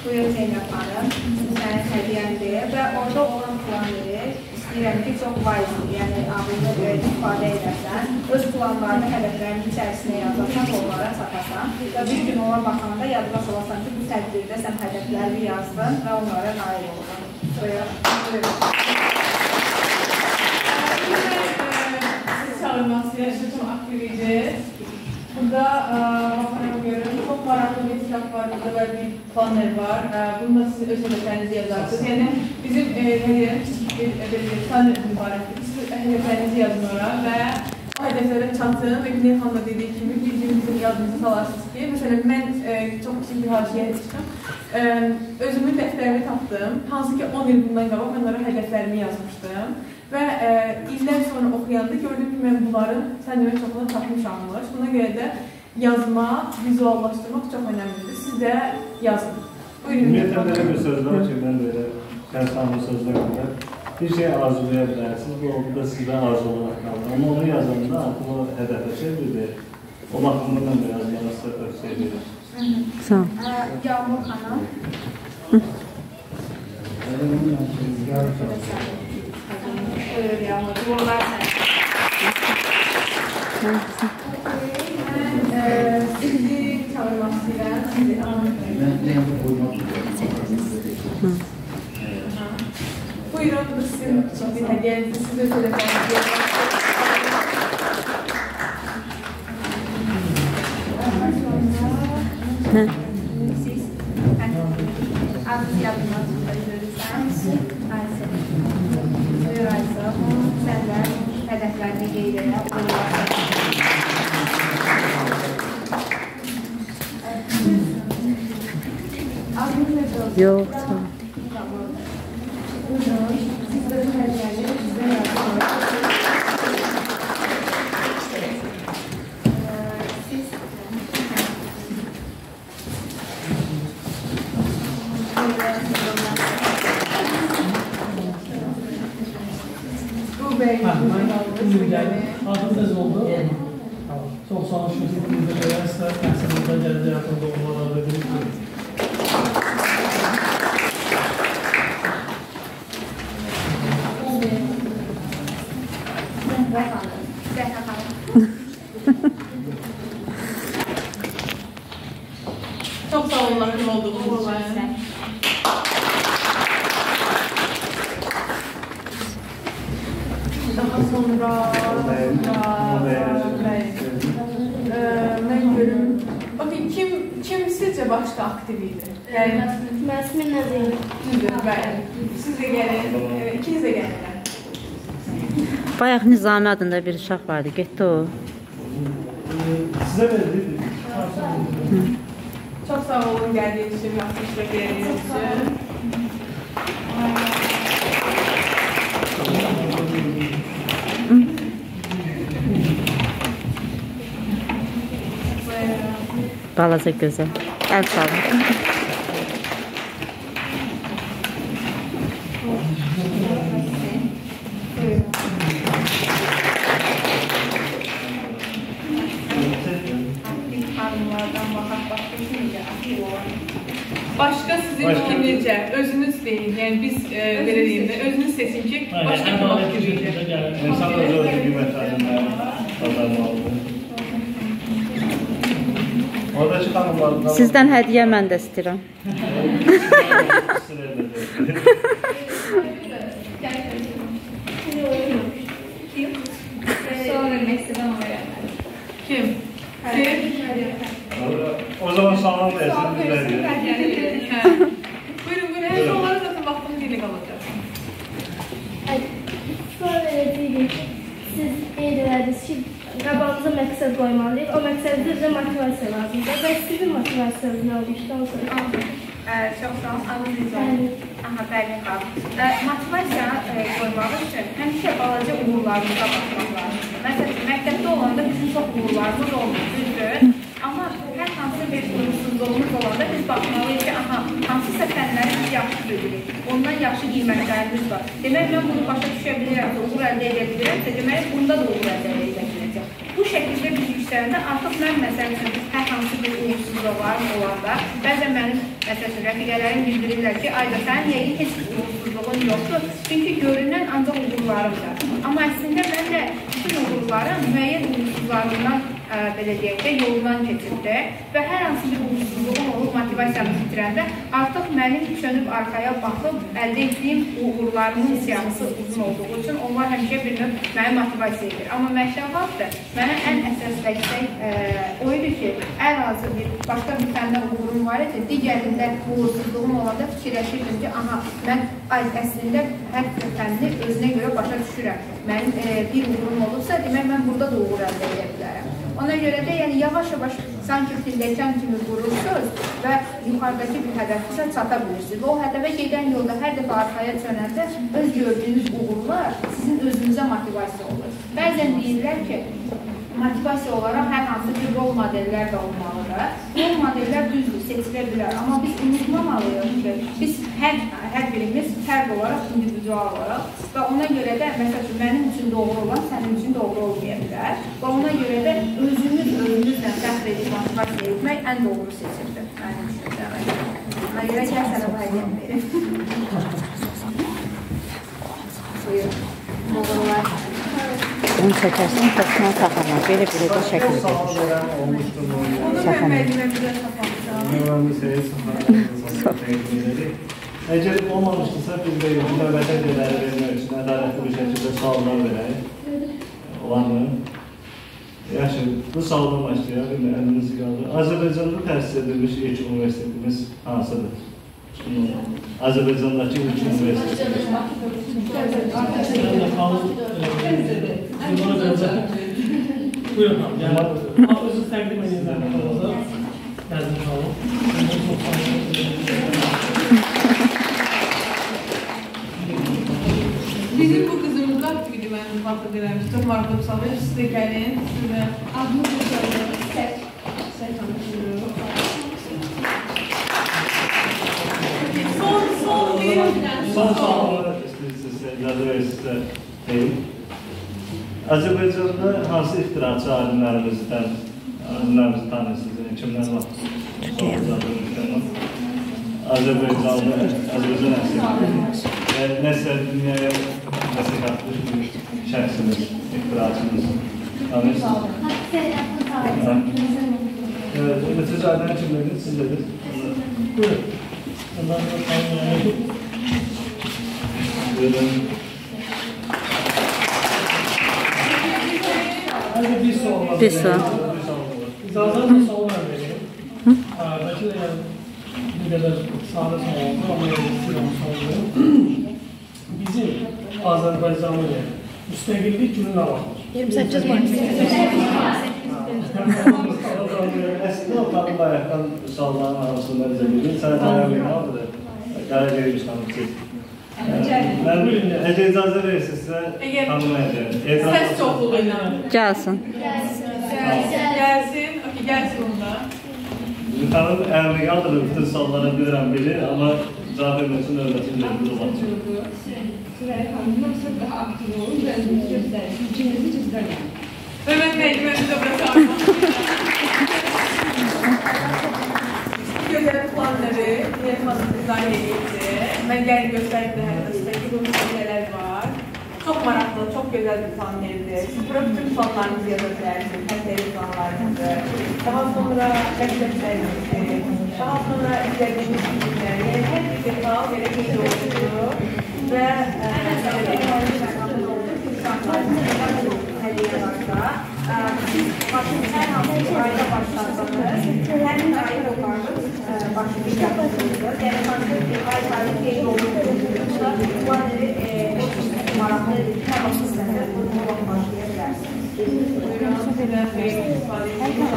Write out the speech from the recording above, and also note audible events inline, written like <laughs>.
Buyur Zeynəb xanım, sənin hədiyyəndir və orada olan planları istəyirəm ki, çox vaizdir, yəni ağıllı bir ifadə edəsən, öz planlarını, hədəflərinin içərisinə yazasan, onlara çatasan və bir gün ona baxanda yadına salasan ki, bu tədbirdə sən hədəflərini yazdın və onlara nail oldun. Buyur. Buyur. Sizi çağırmak istedim, çok aktiviydi. Burada e, bakalım görüyorum, çok maraqlı bir kitap var, burada böyle bir panel var. E, bunu da siz öz hedeflerinizi yazarsınız. Yani bizim e, hedefimiz bir panel mübarəkdir. Siz hedeflerinizi yazın oraya ve o hedeflere çatın ve Güney Hanım'la dediği gibi bir gün bizim yazımızı salarsınız ki, mesela ben e, çok küçük bir haşiye etmiştim. E, özümün defterini tapdım. Hansı ki 10 il bundan qabaq mən oraya hedeflerimi yazmışdım. Və e, illər sonra oxuyanda gördüm ki, mən bunların səndəmə çoxunu tapmışammış. Buna görə də yazmaq, vizuallaşdırmaq çox önəmlidir. Siz də yazın. Buyurun. Ümumiyyətlə belə bir söz var ki, mən belə fəlsəfi sözlər görə bir şey arzulaya bilərsiniz, bu da sizdə arzu olaraq qalır. Amma onu yazanda artıq o hədəfə çevrilir. O baxımdan biraz yana sizə tövsiyə edirəm. Sağ ol. Yağmur xanım. Buyur Yağmur, uğurlar sənə. Mən memur olmak zorundasınız. Buyurun, biz sizin için bir hediyenizi size telefon Ne? Siz adınızı yapmak zorundayız. Ayşe. Ayşe. Buyur Ayşe. Sen de hedeflerine geyilerine. Allah'a Yok Yoksa. Adınız oldu. Çox sağ olun. Sizin də gəlirsə, təhsil orada gələcək, yaxında olmalı. Çok sağ olun aktif olduğunuz sənə. Daha sonra ben görüm. Bakın kim kim sizce başka aktiviydi? Yani Məsmin Nəzirov. düzdür ben. Siz de gelin. Evet, ikiniz de gelin. Bayaq Nizami adında bir uşaq vardı, getdi o. Sizə verildi. Çok sağ olun geldiğiniz için, yapmışlar geldiğiniz için. Balaca gözəl. Əl salın. sizin Başka özünüz deyin. Yani biz e, vereliyimde özünüz seçince başka bir fikrinizce. İnsan özü özü kıymet halinde kazanma oldu. Orada çıkan. Sizden hediye mən də istəyirəm. Kim? Kim? O zaman sana da esin bir Buyurun buyurun. Her onlara zaten vaktimiz yine kalacak. Sonra deyəcəyik ki, siz qeyd elədiniz ki, qabağımıza məqsəd qoymalıyıq. O məqsəd bizə motivasiya lazımdır. Və sizin motivasiyanız nə? Onu soruşun. Ə, Çox sağ ol, adınız necə olsun? Aha, Bərlin xanım. Ə, Motivasiya qoymaq üçün həmişə balaca uğurlarımıza baxmaq lazımdır. Məsələn, məktəbdə olanda bizim çox uğurlarımız olmur, düzdür? Amma bir uğursuzluğumuz olanda biz baxmalıyıq ki, aha, hansısa fənləri biz yaxşı bilirik. Ondan yaxşı qiymətlərimiz var. Demək, mən bunu başa düşə bilirəm, uğur əldə edə bilirəmsə, demək, bunda da uğur əldə edə biləcəm. Bu şəkildə biz yüksələndə artıq mən məsəl üçün hər hansı bir uğursuzluqlarım olanda, bəzən mənim məsələn rəfiqələrim bildirirlər ki, ayda sənin yəqin heç bir uğursuzluğun yoxdur, çünki görünən ancaq uğurlarımdır. Amma əslində mən də bütün uğurlarım müəyyən uğursuzlarımdan ə, belə deyək də yolundan keçibdi və hər hansı bir uğursuzluğum olub motivasiyamı itirəndə artıq mənim çönüb arxaya baxıb əldə etdiyim uğurlarımın siyahısı uzun olduğu üçün onlar həmişə bir növ məni motivasiya edir. Amma məşəğatdır. Mənə ən əsas dəstək ə, o ən azı bir başqa bir fəndə uğurum var idi. Digərində uğursuzluğum olanda fikirləşirdim ki, aha, mən əslində hər bir fənni özünə görə başa düşürəm. Mənim ə, bir uğurum olubsa, demək mən burada da uğur əldə edə bilərəm. Ona görə də yəni yavaş-yavaş sanki pilləkən kimi vurursunuz və yuxarıdakı bir hədəfinizə çata bilirsiniz. O hədəfə gedən yolda hər dəfə arxaya dönəndə öz gördüyünüz uğurlar sizin özünüzə motivasiya olur. Bəzən deyirlər ki, motivasiya olaraq hər hansı bir rol modellər də olmalıdır. Rol modellər düzdür, seçilə bilər, amma biz unutmamalıyıq ki, biz hər, hər birimiz fərd olaraq, individual olaraq və ona görə də, məsəl üçün, mənim üçün doğru olan sənin üçün doğru olmaya bilər və ona görə də özünüz özünüzlə fəxr edib motivasiya etmək ən doğru seçimdir mənim düşüncəmə. Ona görə gəl sənə bu hədiyyəni verim. <laughs> Onu çəkərsən, saçına taxarlar. Belə belə də şəkil seyir sıfırları. Əgər olmamışdırsa, biz də dövlətə gedəri vermək üçün ədalətli bir şəkildə suallar verək. Olanı. Yaxşı, bu sualdan başlayaq, indi əlimizi qaldır. Azərbaycanda təsis edilmiş ilk universitetimiz hansıdır? Azərbaycandakı ilk universitetimiz. Ben de Bunu da hocam. Buyurun abi. Yani, özür dilerim. Yardımcı olun. Bizim bu kızımız bak büyüdü ben farklı direnmiş. Çok farklı sanırım. Siz de gelin. Siz de adını kutlarım. Seç. Seç anlaşılıyorum. Son, son bir. Son, son olarak size yardım edin. Azərbaycanda hansı ixtiraçı alimlərimizdən, alimlərimiz tanısınız, kimlər var? Azərbaycanda, Azərbaycan əsrində və nəsə dünyaya nəsihatlı bir şəxsimiz, ixtiraçımız tanısınız. Ötüzaden kimlerin sizdedir? Buyurun. Allah'ın ですわ。Bizim Azerbaycanlı müstakillik günü ne var? 28 Mart. Əslində otağın bayaqdan sualların arasında bizə bilir. Sənə təyər verməlidir. Qərar verilmiş tanıqsız. Mən bilin, əgər Gelsin. Gelsin. Okey gelsin onda. Yukarı əmri qaldırır bütün suallara bilirəm biri, amma cavab verməsin növbətin verir o zaman. Süreyya Hanım'dan çok daha aktif olun, kendinizi gösterin. İçinizi cüzdanın. Mehmet Bey, güveninize bırakalım. Görev planları, yer masasından geldi. Ben gel gösterdim herkese. Bu neler var. Çok maraklı, çok güzel insanlardı. Burada bütün fanlarımız yazabilirdi, kendi insanlarımızı. Daha sonra mesleklerimizi, daha sonra izlediğimiz filmleri, her bir defa gereği doğrultuyor. the